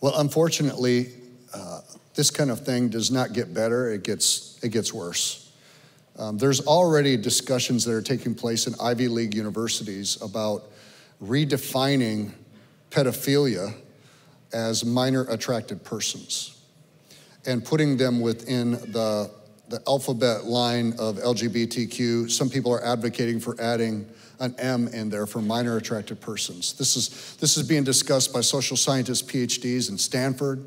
Well, unfortunately, uh, this kind of thing does not get better, it gets, it gets worse. Um, there's already discussions that are taking place in Ivy League universities about redefining pedophilia as minor attracted persons and putting them within the, the alphabet line of LGBTQ. Some people are advocating for adding an M in there for minor attracted persons. This is, this is being discussed by social scientists, PhDs in Stanford.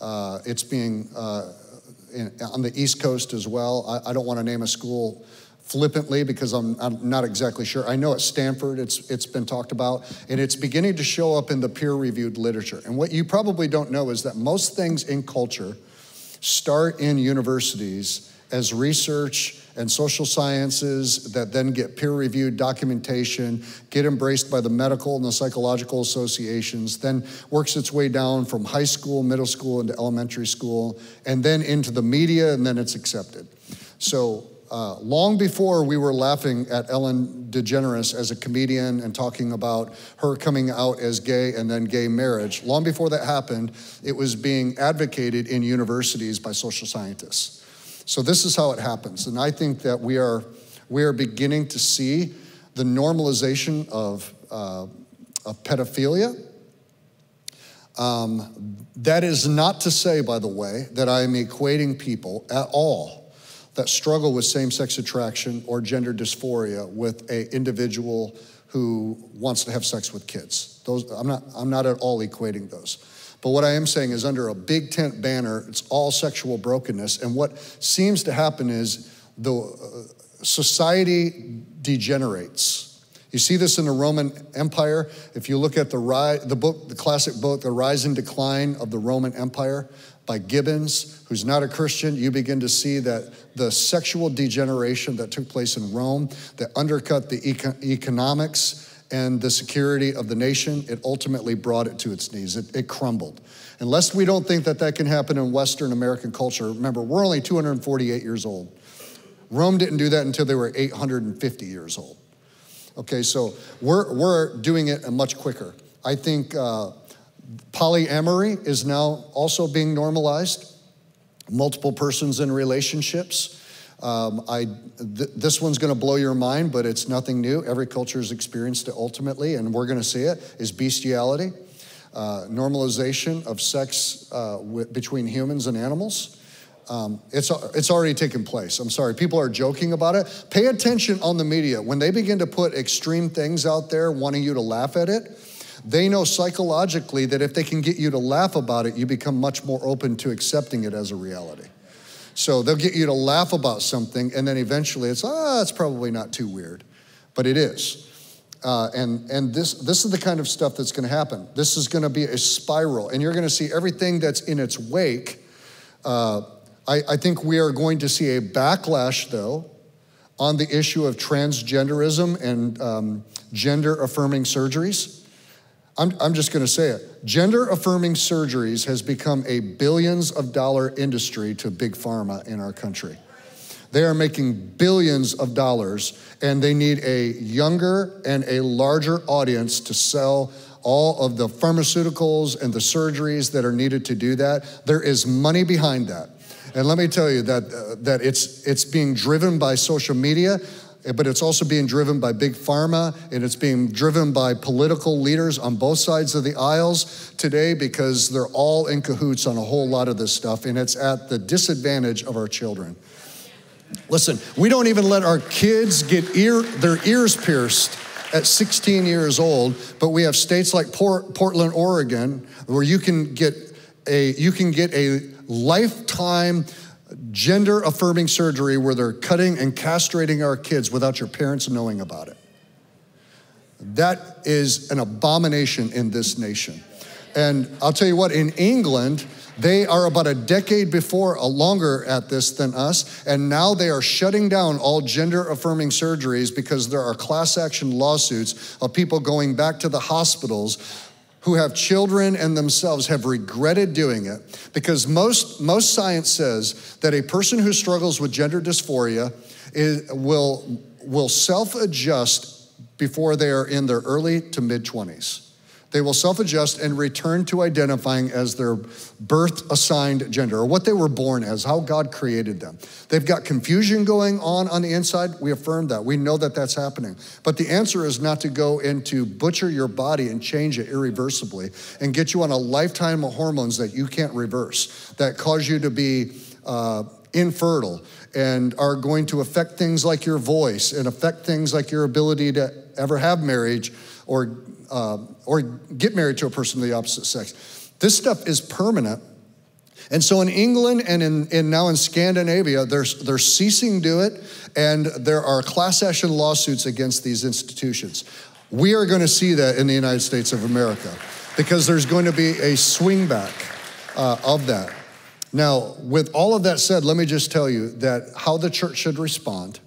Uh, it's being uh, in, on the East Coast as well. I, I don't want to name a school flippantly because I'm, I'm, not exactly sure. I know at Stanford it's, it's been talked about, and it's beginning to show up in the peer reviewed literature. And what you probably don't know is that most things in culture start in universities as research and social sciences that then get peer reviewed documentation, get embraced by the medical and the psychological associations, then works its way down from high school, middle school, into elementary school, and then into the media, and then it's accepted. So, uh, long before we were laughing at Ellen DeGeneres as a comedian and talking about her coming out as gay and then gay marriage, long before that happened, it was being advocated in universities by social scientists. So this is how it happens. And I think that we are, we are beginning to see the normalization of, uh, of pedophilia. Um, that is not to say, by the way, that I am equating people at all that struggle with same sex attraction or gender dysphoria with an individual who wants to have sex with kids. Those, I'm, not, I'm not at all equating those. But what I am saying is, under a big tent banner, it's all sexual brokenness. And what seems to happen is the uh, society degenerates. You see this in the Roman Empire. If you look at the, ri- the book, the classic book, The Rise and Decline of the Roman Empire by Gibbons, who's not a Christian, you begin to see that the sexual degeneration that took place in Rome, that undercut the eco- economics and the security of the nation, it ultimately brought it to its knees. It, it, crumbled. Unless we don't think that that can happen in Western American culture, remember, we're only 248 years old. Rome didn't do that until they were 850 years old. Okay, so we're, we're doing it much quicker. I think uh, polyamory is now also being normalized, multiple persons in relationships. Um, I, th- this one's going to blow your mind, but it's nothing new. Every culture has experienced it ultimately, and we're going to see it, is bestiality, uh, normalization of sex uh, between humans and animals. Um, it's, it's already taken place. I'm sorry. People are joking about it. Pay attention on the media. When they begin to put extreme things out there, wanting you to laugh at it, they know psychologically that if they can get you to laugh about it, you become much more open to accepting it as a reality. So they'll get you to laugh about something, and then eventually it's, ah, it's probably not too weird. But it is. Uh, and and this, this is the kind of stuff that's going to happen. This is going to be a spiral, and you're going to see everything that's in its wake. Uh, I, I think we are going to see a backlash, though, on the issue of transgenderism and um, gender affirming surgeries. I'm, I'm just going to say it. Gender affirming surgeries has become a billions of dollar industry to big pharma in our country. They are making billions of dollars, and they need a younger and a larger audience to sell all of the pharmaceuticals and the surgeries that are needed to do that. There is money behind that. And let me tell you that, uh, that it's, it's being driven by social media Eh, but it's also being driven by big pharma and it's being driven by political leaders on both sides of the aisles today because they're all in cahoots on a whole lot of this stuff and it's at the disadvantage of our children. Listen, we don't even let our kids get ear, their ears pierced at 16 years old, but we have states like Port, Portland, Oregon, where you can get a you can get a lifetime gender affirming surgery where they're cutting and castrating our kids without your parents knowing about it. That is an abomination in this nation. And I'll tell you what, in England, they are about a decade before, uh, longer at this than us, and now they are shutting down all gender affirming surgeries because there are class action lawsuits of people going back to the hospitals who have children and themselves have regretted doing it because most, most science says that a person who struggles with gender dysphoria is, will, will self adjust before they are in their early to mid 20s. They will self adjust and return to identifying as their birth assigned gender or what they were born as, how God created them. They've got confusion going on on the inside. We affirm that. We know that that's happening. But the answer is not to go into butcher your body and change it irreversibly and get you on a lifetime of hormones that you can't reverse, that cause you to be uh, infertile and are going to affect things like your voice and affect things like your ability to ever have marriage or, uh, or get married to a person of the opposite sex. This stuff is permanent. And so in England and in, in now in Scandinavia, they're, they're ceasing to do it, and there are class action lawsuits against these institutions. We are going to see that in the United States of America because there's going to be a swing back uh, of that. Now, with all of that said, let me just tell you that how the church should respond.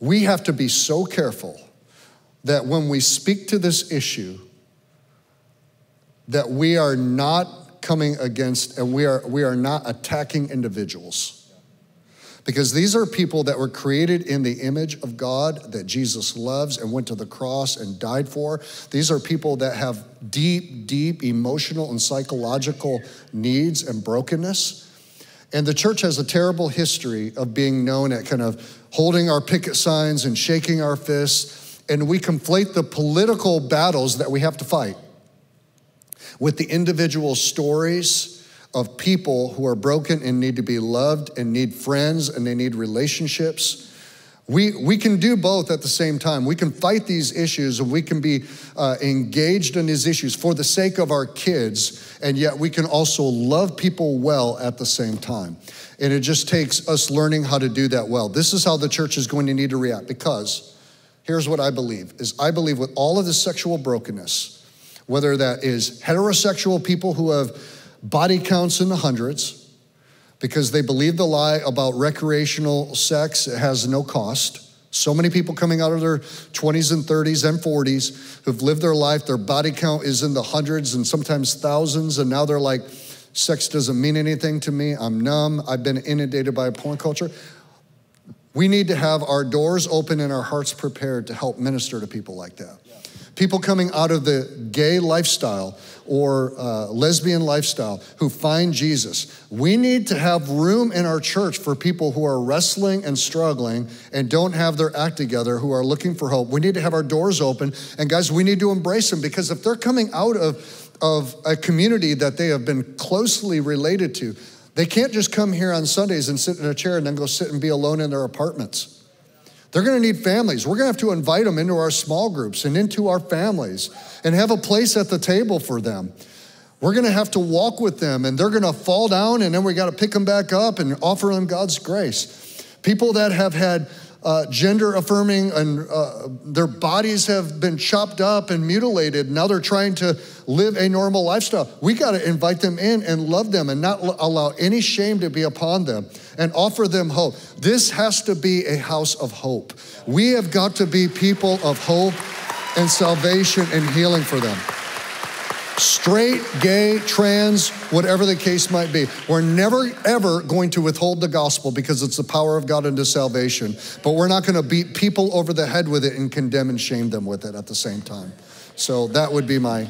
We have to be so careful that when we speak to this issue, that we are not coming against and we are, we are not attacking individuals because these are people that were created in the image of God that Jesus loves and went to the cross and died for. These are people that have deep, deep emotional and psychological needs and brokenness. And the church has a terrible history of being known at kind of holding our picket signs and shaking our fists. And we conflate the political battles that we have to fight with the individual stories of people who are broken and need to be loved and need friends and they need relationships. We, we can do both at the same time. We can fight these issues and we can be uh, engaged in these issues for the sake of our kids, and yet we can also love people well at the same time. And it just takes us learning how to do that well. This is how the church is going to need to react because here's what I believe is I believe with all of this sexual brokenness, whether that is heterosexual people who have body counts in the hundreds because they believe the lie about recreational sex has no cost. So many people coming out of their 20s and 30s and 40s who've lived their life, their body count is in the hundreds and sometimes thousands, and now they're like, sex doesn't mean anything to me. I'm numb. I've been inundated by a porn culture. We need to have our doors open and our hearts prepared to help minister to people like that. People coming out of the gay lifestyle or uh, lesbian lifestyle who find Jesus. We need to have room in our church for people who are wrestling and struggling and don't have their act together, who are looking for hope. We need to have our doors open. And guys, we need to embrace them because if they're coming out of, of a community that they have been closely related to, they can't just come here on Sundays and sit in a chair and then go sit and be alone in their apartments. They're going to need families. We're going to have to invite them into our small groups and into our families and have a place at the table for them. We're going to have to walk with them and they're going to fall down and then we got to pick them back up and offer them God's grace. People that have had uh, gender affirming and uh, their bodies have been chopped up and mutilated. Now they're trying to live a normal lifestyle. We got to invite them in and love them and not allow any shame to be upon them and offer them hope. This has to be a house of hope. We have got to be people of hope and salvation and healing for them straight, gay, trans, whatever the case might be. We're never, ever going to withhold the gospel because it's the power of God unto salvation, but we're not going to beat people over the head with it and condemn and shame them with it at the same time. So that would be my